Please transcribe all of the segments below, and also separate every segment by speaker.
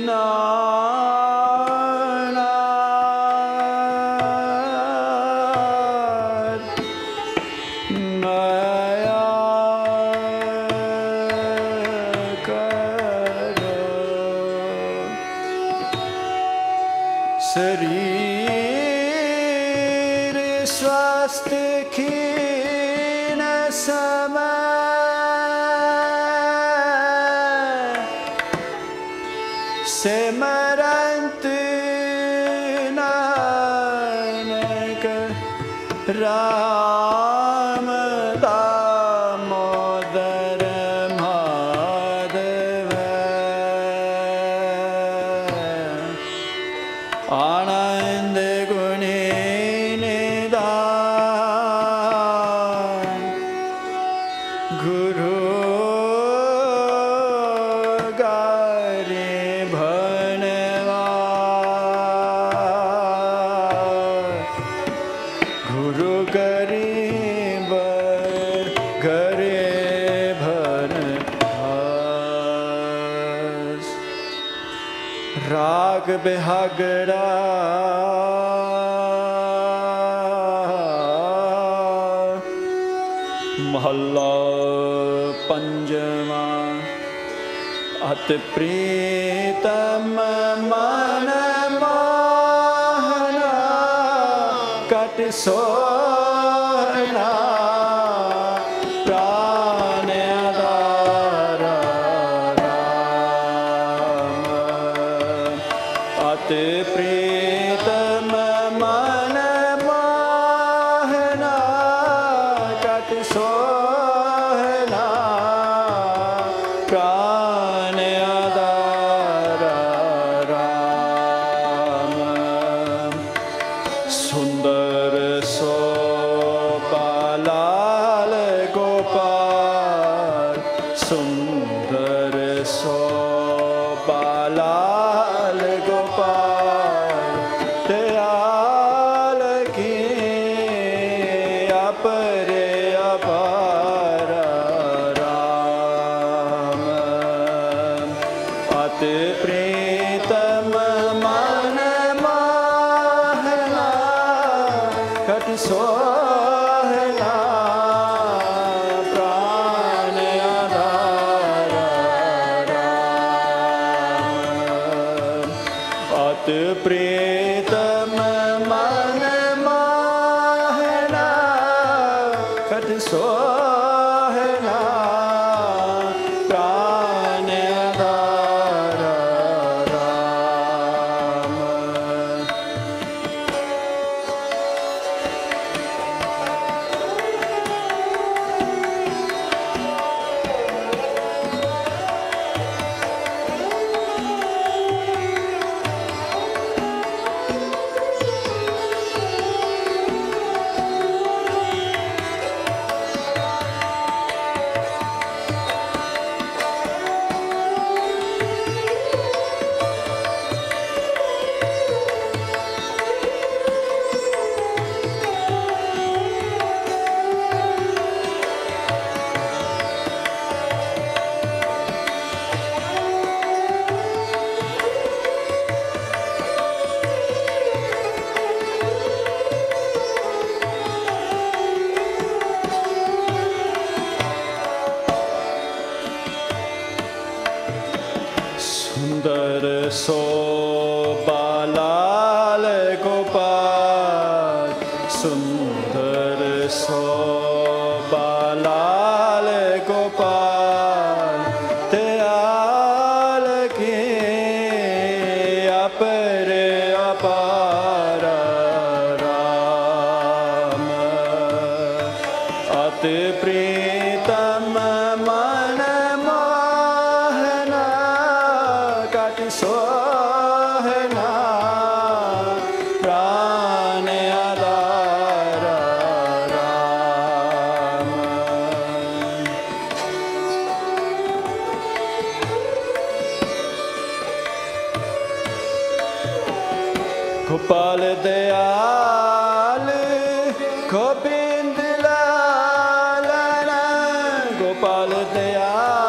Speaker 1: No. ਰਾਗ ਬਿਹਾਗੜਾ। ਮਹੱਲਾ ਪੰਜਵਾਂ ਅਤ ਪ੍ਰੇ ter Gopal Dayal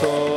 Speaker 1: corazón.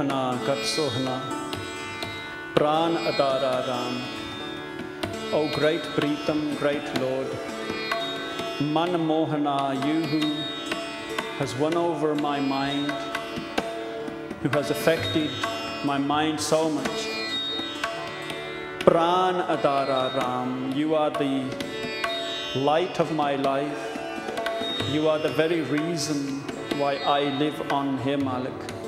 Speaker 1: Mohana O great Pritham, great Lord, Manmohana, you who has won over my mind, who has affected my mind so much. Pran Adara you are the light of my life. You are the very reason why I live on here, Malik.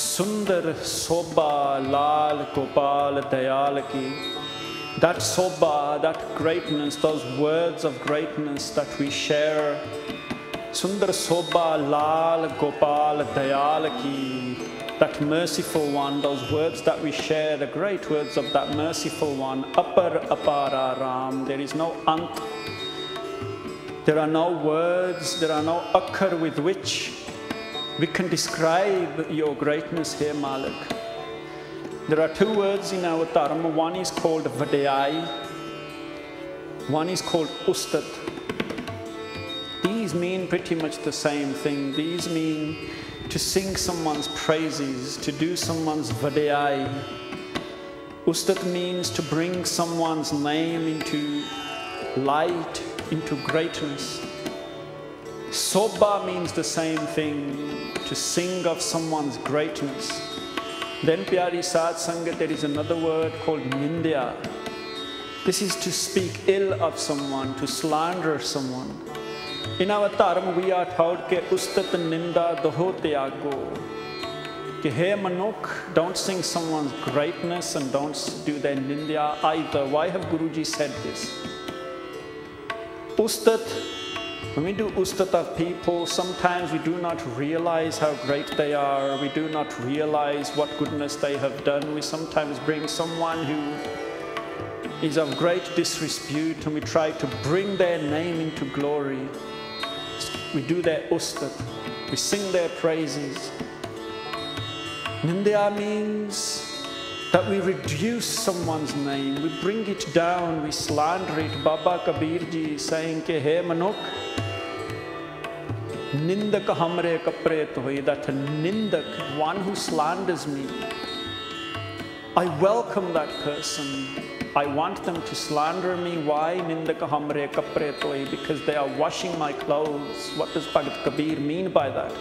Speaker 1: Sundar Soba Lal Gopal Dayal Ki. That Soba, that greatness, those words of greatness that we share. Sundar Soba Lal Gopal Dayal Ki. That merciful one, those words that we share, the great words of that merciful one. Apar Apara Ram. There is no ant there are no words, there are no akkar with which we can describe your greatness here, Malik. There are two words in our dharma. One is called vadayai, one is called ustat. These mean pretty much the same thing. These mean to sing someone's praises, to do someone's vadayai. Ustat means to bring someone's name into light, into greatness. Soba means the same thing, to sing of someone's greatness. Then, Pyari Sat Sangat, there is another word called Nindya. This is to speak ill of someone, to slander someone. In our dharma, we are taught ke ustat ninda doho tyago. Ke hey manuk, don't sing someone's greatness and don't do their nindya either. Why have Guruji said this? Ustat, when we do ustat of people, sometimes we do not realize how great they are. We do not realize what goodness they have done. We sometimes bring someone who is of great disrepute and we try to bring their name into glory. We do their ustat, we sing their praises. Nindya means that we reduce someone's name, we bring it down, we slander it. Baba Kabir ji saying, ke, Hey Manuk, Nindak hamre kapre tohi, that a nindak, one who slanders me, I welcome that person. I want them to slander me. Why? Nindaka hamre kapre because they are washing my clothes. What does Bhagat Kabir mean by that?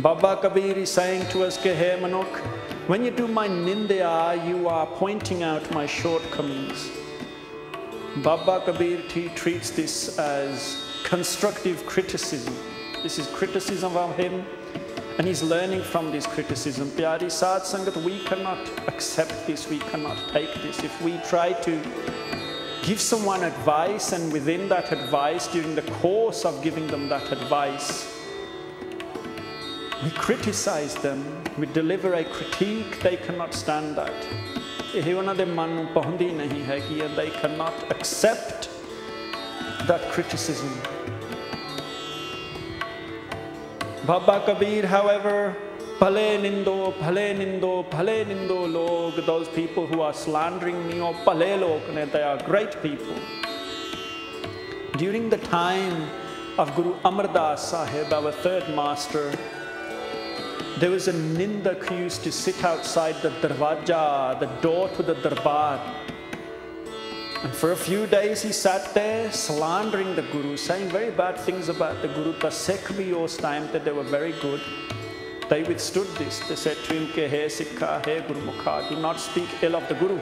Speaker 1: Baba Kabir is saying to us, ke, Hey Manuk, when you do my nindya, you are pointing out my shortcomings. Baba Kabir treats this as constructive criticism. This is criticism of him, and he's learning from this criticism. Pyari Sad Sangat, we cannot accept this, we cannot take this. If we try to give someone advice, and within that advice, during the course of giving them that advice, we criticize them, we deliver a critique, they cannot stand that. ਇਹ ਉਹਨਾਂ ਦੇ ਮਨ ਨੂੰ ਪਹੁੰਚਦੀ ਨਹੀਂ ਹੈ ਕਿ they cannot accept that criticism. Baba Kabir, however, Pale nindo, pale nindo, pale nindo log, those people who are slandering me, or pale log, they are great people. During the time of Guru Amar Das Sahib, our third master, there was a nindak who used to sit outside the darwaja, the door to the darbar. And for a few days he sat there slandering the Guru, saying very bad things about the Guru. Sikh those time that they were very good. They withstood this. They said to him, Ke Hey Sikha, Hey Guru Mukha, do not speak ill of the Guru.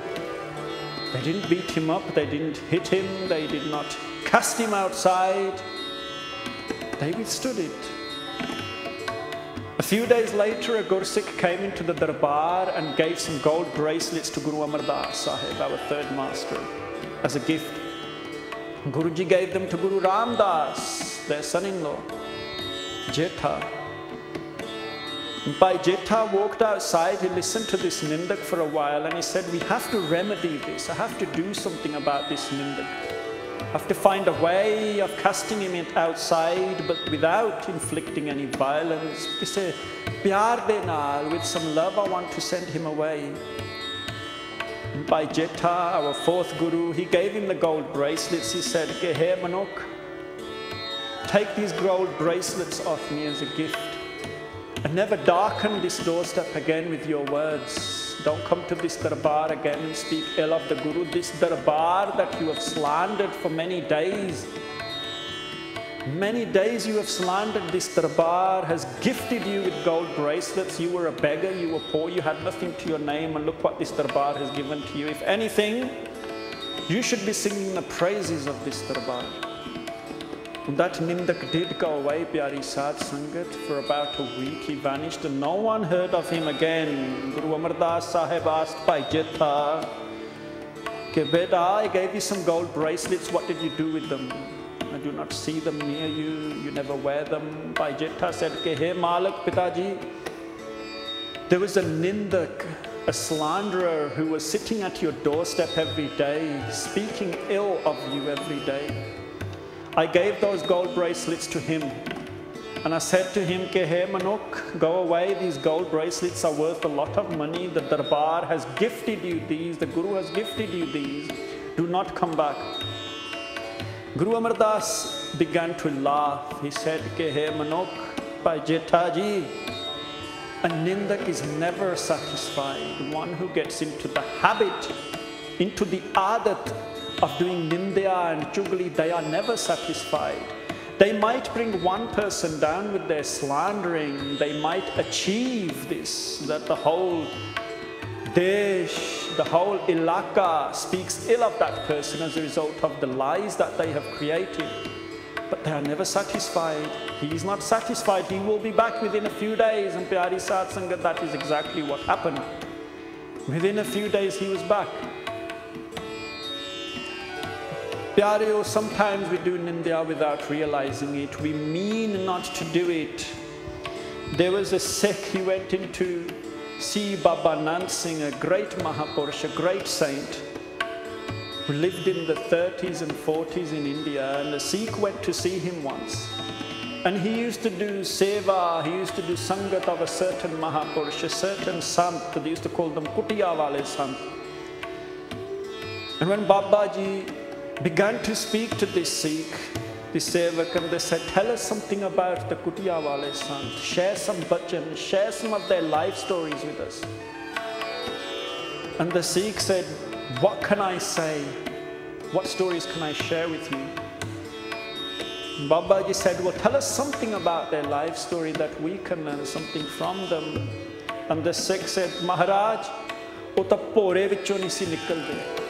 Speaker 1: They didn't beat him up, they didn't hit him, they did not cast him outside. They withstood it. A few days later, a Gursikh came into the darbar and gave some gold bracelets to Guru Amar Das Sahib, our third master, as a gift. Guruji gave them to Guru Ram Das, their son-in-law, Jetha. Bhai Jetha walked outside, he listened to this nindak for a while and he said, we have to remedy this, I have to do something about this nindak. Have to find a way of casting him outside but without inflicting any violence. He said, Pyar de naal, with some love I want to send him away. Bhai Jetha, our fourth guru, he gave him the gold bracelets. He said, Hey Manok, take these gold bracelets off me as a gift. And never darken this doorstep again with your words. Don't come to this darbar again and speak ill of the Guru. This darbar that you have slandered for many days. Many days you have slandered this darbar, has gifted you with gold bracelets. You were a beggar, you were poor, you had nothing to your name, and look what this darbar has given to you. If anything, you should be singing the praises of this darbar. That Nindak did go away, Pyari Sad Sangat, for about a week. He vanished and no one heard of him again. Guru Amar Das Sahib asked Bhai Jetha, Beta, I gave you some gold bracelets, what did you do with them? I do not see them near you, you never wear them. Bhai Jetha said, Hey Malik Pitaji, there was a Nindak, a slanderer who was sitting at your doorstep every day, speaking ill of you every day. I gave those gold bracelets to him. And I said to him, Ke hey Manuk, go away, these gold bracelets are worth a lot of money. The Darbar has gifted you these, the Guru has gifted you these. Do not come back. Guru Amar Das began to laugh. He said, Ke hey Manuk, Bhai Jethaji, a nindak is never satisfied. One who gets into the habit, into the adat of doing nindya and chugli, they are never satisfied. They might bring one person down with their slandering. They might achieve this, that the whole desh, the whole ilaka speaks ill of that person as a result of the lies that they have created. But they are never satisfied. He is not satisfied. He will be back within a few days. And Pyari Sat Sangat, that is exactly what happened. Within a few days, he was back. Pyareo, sometimes we do Nindya without realizing it. We mean not to do it. There was a Sikh, he went in to see Baba Nand Singh, a great Mahapurush, a great saint, who lived in the 30s and 40s in India. And the Sikh went to see him once. And he used to do seva, he used to do sangat of a certain Mahapurush, a certain sant. They used to call them Kutiya Wale Sant. And when Babaji began to speak to this Sikh, this Sevak, and they said, Tell us something about the Kutiya Wale Sant. Share some bhajan, share some of their life stories with us. And the Sikh said, What can I say? What stories can I share with you? And Babaji said, Well, tell us something about their life story that we can learn something from them. And the Sikh said, Maharaj, ਉਹ ਤਾਂ ਭੋਰੇ ਵਿੱਚੋਂ ਨਹੀਂ ਸੀ ਨਿਕਲਦੇ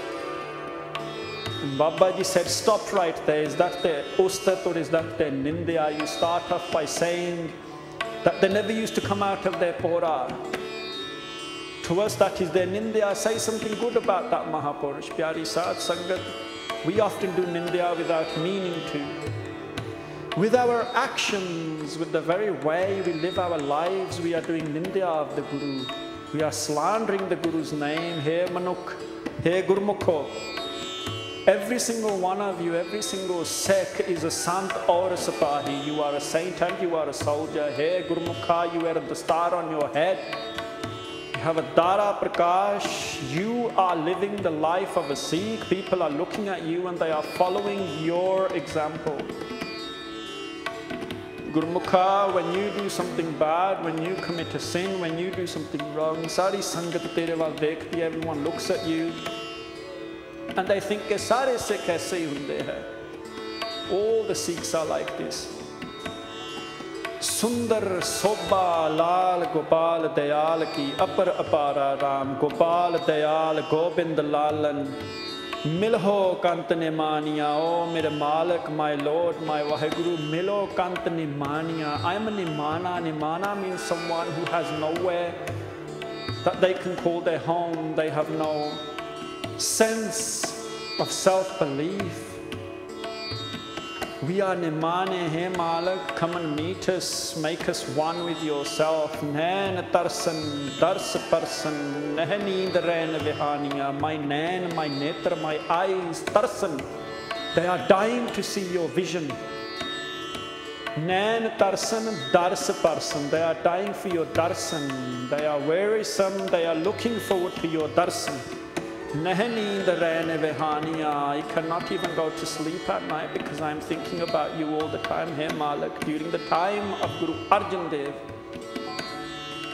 Speaker 1: Babaji said, stop right there. Is that the ustat or is that the nindya? You start off by saying that they never used to come out of their pora. To us, that is their nindya. Say something good about that Mahapurush. Pyari Sad Sangat. We often do nindya without meaning to. With our actions, with the very way we live our lives, we are doing nindya of the Guru. We are slandering the Guru's name. Hey Manuk, hey Gurmukho. Every single one of you, every single Sikh is a Sant or a Sipahi. You are a saint and you are a soldier. Hey Gurmukha, you wear a dastar on your head. You have a Dara Prakash. You are living the life of a Sikh. People are looking at you and they are following your example. Gurmukha, when you do something bad, when you commit a sin, when you do something wrong, sari sangat tere wal everyone looks at you and I think ke sare Sikh aise hi hunde hai. All the Sikhs are like this. सुंदर सोबा लाल गोपाल दयाल की अपर अपारा राम गोपाल दयाल गोबिंद लालन मिलहो कंत ने मानिया ओ मेरे मालक my Lord my Waheguru मिलो कंत ने मानिया आई एम निमाना निमाना means someone who has nowhere that they can call their home they have no sense of self belief. We are Nimane, Malak, come and meet us, make us one with yourself. Nain tarsan, dars person, nehni daren vihaniya, my nain, my netra, my eyes, tarsan. They are dying to see your vision. Nan tarsan, dars person. They are dying for your darsan. They are wearisome, they are looking forward to your darsan. I cannot even go to sleep at night because I'm thinking about you all the time. Hey Malak, during the time of Guru Arjan Dev,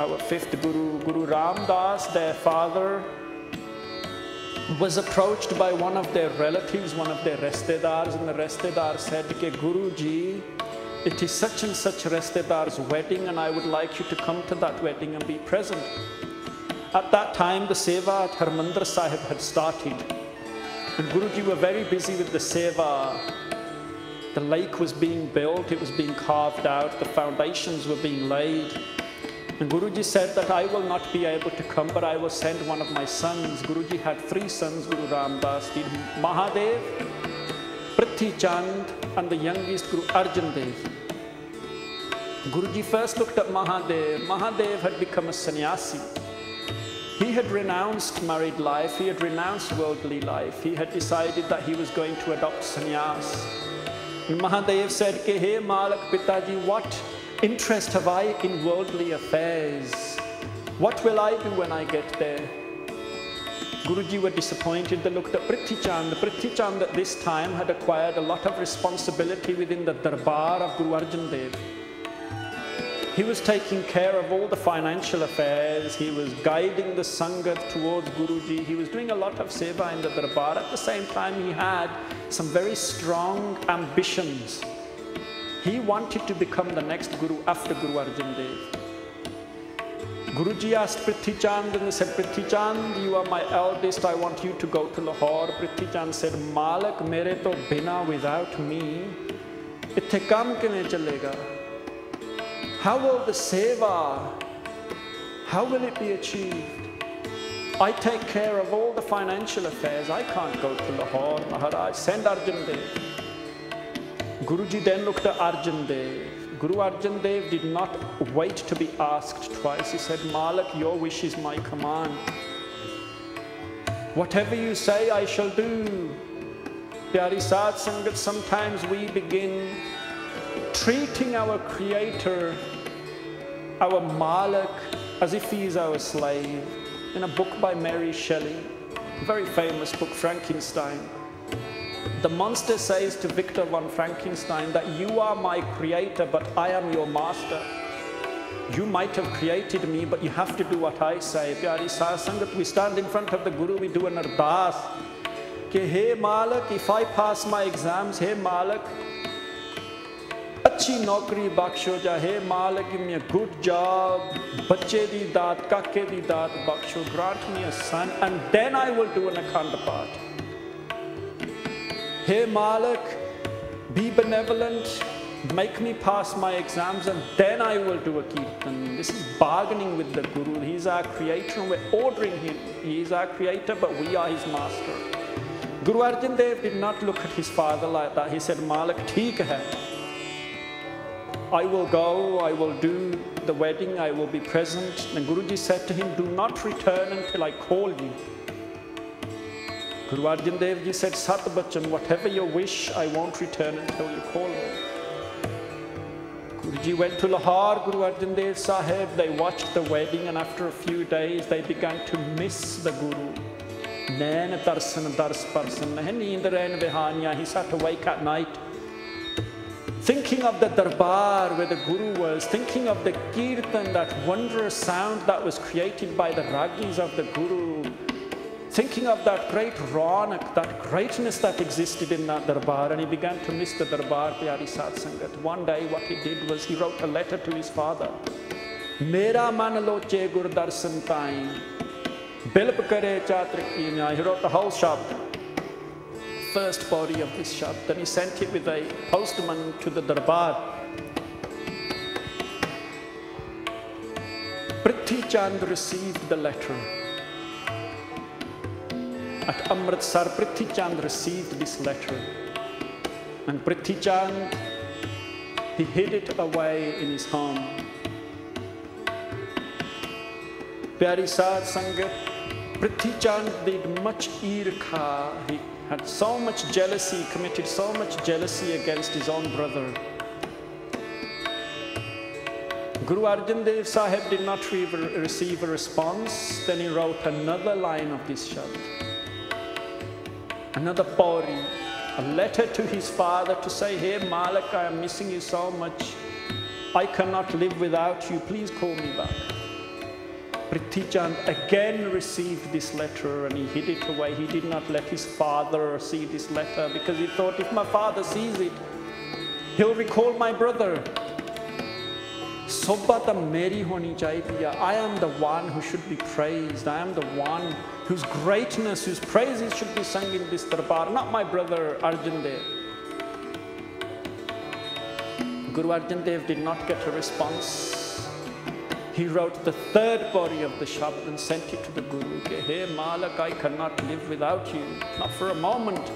Speaker 1: our fifth Guru, Guru Ram Das, their father, was approached by one of their relatives, one of their restedars, and the restedar said, Guruji, it is such and such restedar's wedding, and I would like you to come to that wedding and be present. At that time, the seva at Harmandir Sahib had started. And Guruji were very busy with the seva. The lake was being built, it was being carved out, the foundations were being laid. And Guruji said that I will not be able to come, but I will send one of my sons. Guruji had three sons, Guru Ramdas did Mahadev, Prithvi Chand, and the youngest Guru Arjan Dev. Guruji first looked at Mahadev. Mahadev had become a sannyasi. He had renounced married life, he had renounced worldly life, he had decided that he was going to adopt sannyas. Mahadev said, Hey Malak Pitaji, what interest have I in worldly affairs? What will I do when I get there? Guruji were disappointed. They looked at Prithvi Chand. Prithvi Chand at this time had acquired a lot of responsibility within the darbar of Guru Arjan Dev. He was taking care of all the financial affairs. He was guiding the Sangat towards Guruji. He was doing a lot of seva in the Darbar. At the same time, he had some very strong ambitions. He wanted to become the next Guru after Guru Arjan Dev. Guruji asked Prithi Chand and said, "Prithi Chand, you are my eldest, I want you to go to Lahore. Prithi Chand said, Malak, mere to bina without me, itthe kam kine chalega? How will the seva, how will it be achieved? I take care of all the financial affairs. I can't go to Lahore, Maharaj. Send Arjan Dev. Guruji then looked at Arjan Dev. Guru Arjan Dev did not wait to be asked twice. He said, Malak, your wish is my command. Whatever you say, I shall do. Pyari Sad Sangat, sometimes we begin treating our Creator, our Malik, as if he is our slave. In a book by Mary Shelley, a very famous book, Frankenstein, the monster says to Victor von Frankenstein that you are my creator, but I am your master. You might have created me, but you have to do what I say. Pyari Sangat, we stand in front of the Guru, we do an ardas. Hey Malik, if I pass my exams, hey Malik, ਅੱਛੀ ਨੌਕਰੀ ਬਖਸ਼ੋ ਜਾਹੇ ਮਾਲਕ give me a good job ਬੱਚੇ ਦੀ ਦਾਤ ਕਾਕੇ ਦੀ ਦਾਤ ਬਖਸ਼ੋ grant me a son and then I will do an ਅਖੰਡ हे ਮਾਲਕ be benevolent make me pass my exams and then I will do a kirtan. This is bargaining with the Guru. He's our creator and we're ordering him. He is our creator, but we are his master. Guru Arjan Dev did not look at his father like that. He said, Malik, theek hai. I will go, I will do the wedding, I will be present. And Guruji said to him, Do not return until I call you. Guru Arjan Dev Ji said, Sat Bachan, whatever your wish, I won't return until you call me. Guruji went to Lahore, Guru Arjan Dev Sahib, they watched the wedding and after a few days they began to miss the Guru. Nain darsan dars parsan, neend rain vihanya, he sat awake at night thinking of the darbar where the Guru was, thinking of the kirtan, that wondrous sound that was created by the ragis of the Guru, thinking of that great raunak, that greatness that existed in that darbar, and he began to miss the darbar, Pyari Sat Sangat. One day, what he did was he wrote a letter to his father. Mera man loche gur darsan tain, bilp kare chatrik He wrote the whole shabd first pauri of this shabd. Then he sent it with a postman to the Darbar. Prithvi Chand received the letter. At Amritsar, Prithvi Chand received this letter. And Prithvi Chand, he hid it away in his home. Pyari Sad Sangat, Prithvi Chand did much irkha. He had so much jealousy, committed so much jealousy against his own brother. Guru Arjan Dev Sahib did not receive a response. Then he wrote another line of this shabd. Another pauri, a letter to his father to say, Hey Malik, I am missing you so much. I cannot live without you. Please call me back. Prithvichand again received this letter and he hid it away. He did not let his father see this letter because he thought if my father sees it, he'll recall my brother. Honi. I am the one who should be praised. I am the one whose greatness, whose praises should be sung in this darbar, not my brother Arjan Dev. Guru Arjan Dev did not get a response he wrote the third pauri of the Shabad and sent it to the Guru. Hey Malak, I cannot live without you, not for a moment.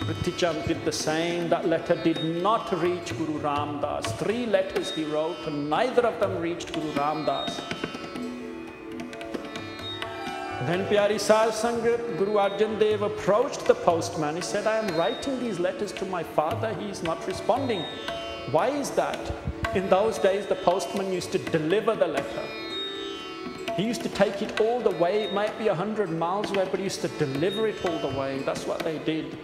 Speaker 1: Prithvichand did the same. That letter did not reach Guru Ramdas. Three letters he wrote, and neither of them reached Guru Ramdas. Then Pyari Sal Sangat, Guru Arjan Dev approached the postman. He said, I am writing these letters to my father. He is not responding. Why is that? In those days, the postman used to deliver the letter. He used to take it all the way. It might be 100 miles away, but he used to deliver it all the way. That's what they did.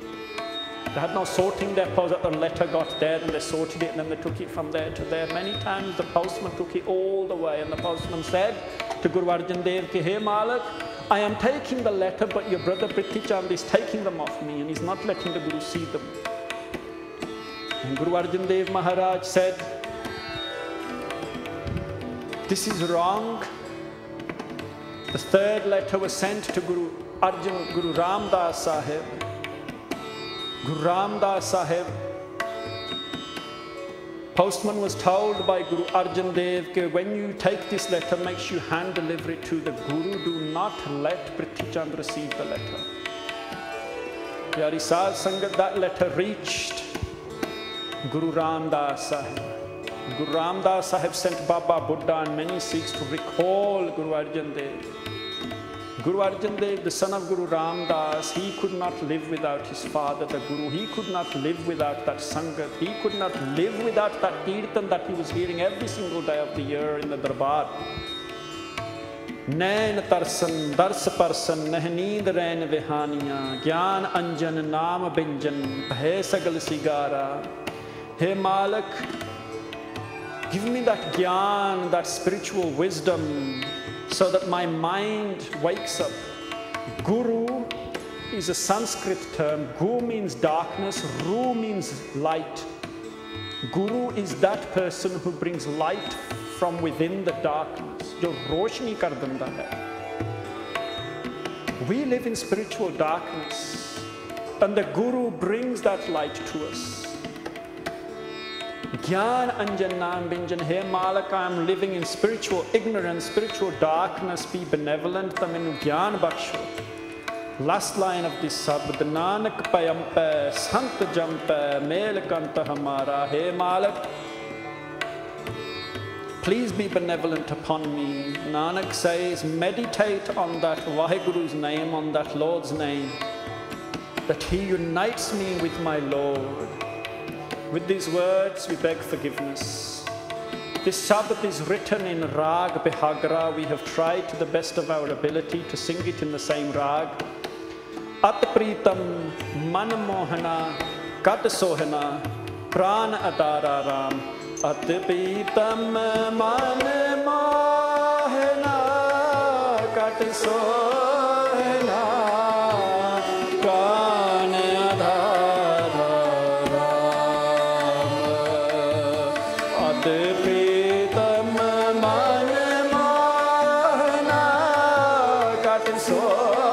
Speaker 1: They had no sorting depots that the letter got there and they sorted it and then they took it from there to there. Many times the postman took it all the way and the postman said to Guru Arjan Dev, Hey Malik, I am taking the letter, but your brother Prithvi Chand is taking them off me and he's not letting the Guru see them. And Guru Arjan Dev Maharaj said, this is wrong. The third letter was sent to Guru Arjan, Guru Ramdas Sahib. Guru Ramdas Sahib. Postman was told by Guru Arjan Dev when you take this letter, make sure you hand deliver it to the Guru. Do not let Prithvi Chand receive the letter. Pyari Sangat, that letter reached Guru Ramdas Sahib. Guru Ram Das Sahib sent Baba Buddha and many Sikhs to recall Guru Arjan Dev. Guru Arjan Dev, the son of Guru Ram Das, he could not live without his father, the Guru. He could not live without that Sangat. He could not live without that Kirtan that he was hearing every single day of the year in the Darbar. ਨੈਣ ਤਰਸਨ ਦਰਸ person ਨਹਿ ਨੀਂਦ ਰੈਨ ਵਿਹਾਨੀਆਂ ਗਿਆਨ ਅੰਜਨ ਨਾਮ ਬਿੰਜਨ ਭੈ ਸਗਲ Give me that gyan, that spiritual wisdom, so that my mind wakes up. Guru is a Sanskrit term. Gu means darkness, Ru means light. Guru is that person who brings light from within the darkness. Roshni hai. We live in spiritual darkness, and the Guru brings that light to us. Gyan Anjanam Binjan, Hey Malaka, I'm living in spiritual ignorance, spiritual darkness, be benevolent, Taminu Gyan Bhakshu. Last line of this sabd, Nanak Payampa, Sant Jampa, Melakanta Hamara, Hey Malak. Please be benevolent upon me. Nanak says, meditate on that Vaheguru's name, on that Lord's name, that he unites me with my Lord. With these words, we beg forgiveness. This Sabd is written in Rag Bihagra. We have tried to the best of our ability to sing it in the same Rag. Atpritam Manamohana Katasohana prana Adararam Atpritam Manamohana Katasohana canções.